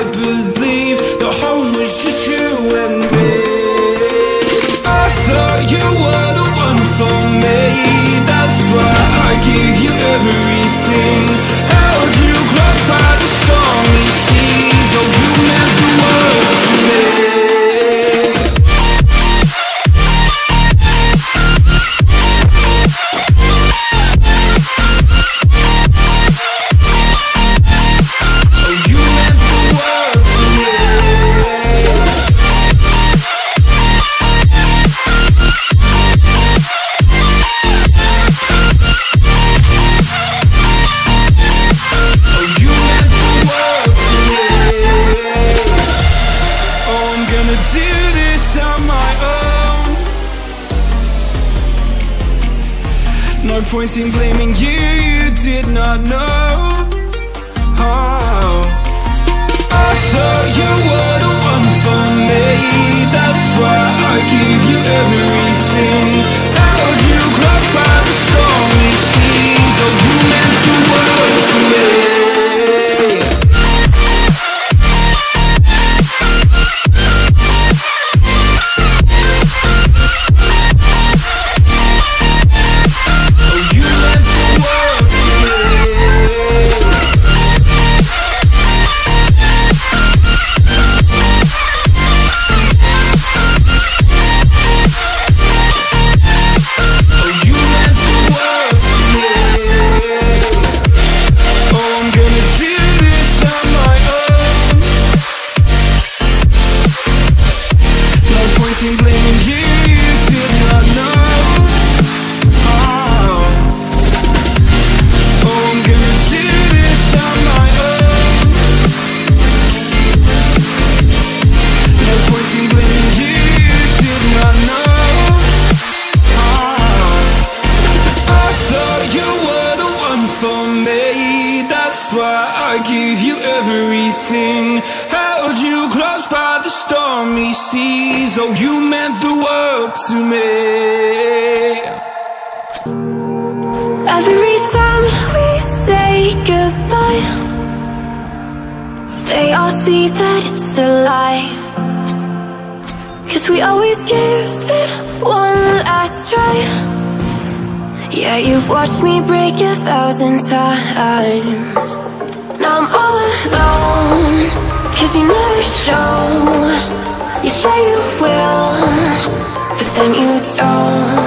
diapers points in blaming you, you did not know. Oh. I thought you were. seas. Oh, you meant the world to me. Every time we say goodbye, they all see that it's a lie. Cause we always give it one last try. Yeah, you've watched me break a thousand times. Now I'm all alone. Cause you never show you say you will, but then you don't.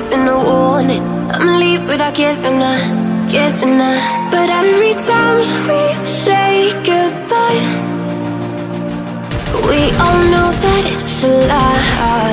giving a warning. I'ma leave without giving a, giving a. But every time we say goodbye We all know that it's a lie.